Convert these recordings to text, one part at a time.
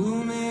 Who made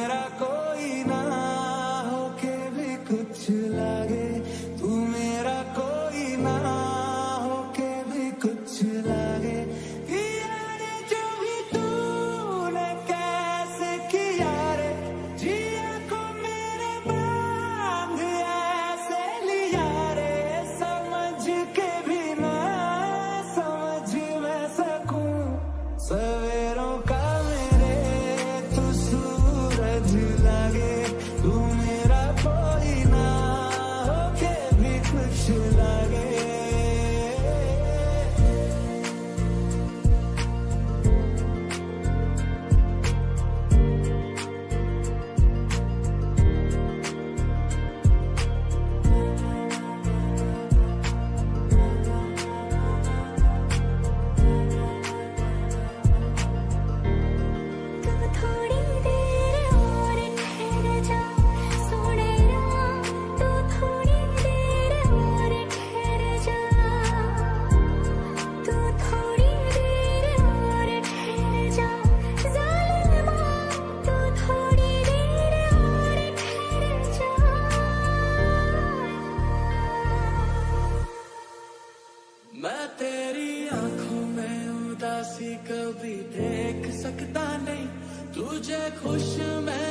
कभी देख सकता नहीं। तुझे खुश मैं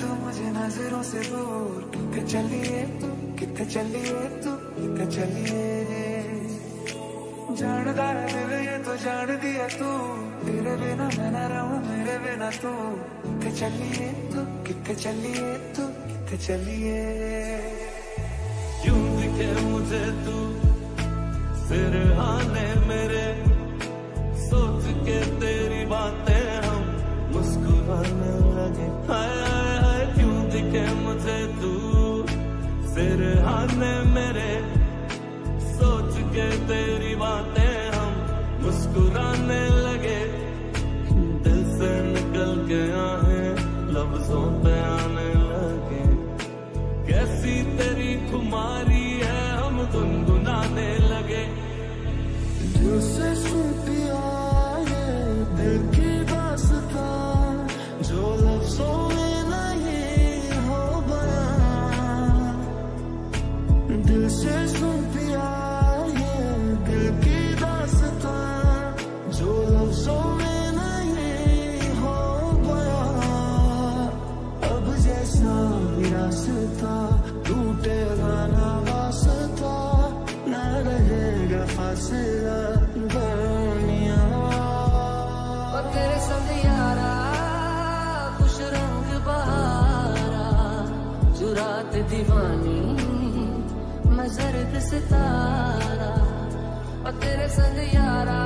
तू मुझे नज़रों से दूर, कितने चलिए कितने चलिए तू, कितने चलिए। जानदा दिल ये तो जान दिया तू, तेरे बिना मैं ना रहूँ, मेरे बिना तू। कितने चलिए तू, कितने चलिए तू, कितने चलिए। क्यों दिखे मुझे तू सिरहाने मेरे। सोच के तेरी बातें दीवाने मेरे। सोच के तेरी बातें हम मुस्कुराने लगे। दिल से निकल गया है लफ्जों पे दीवानी मैं जर्द सितारा और तेरे संग यारा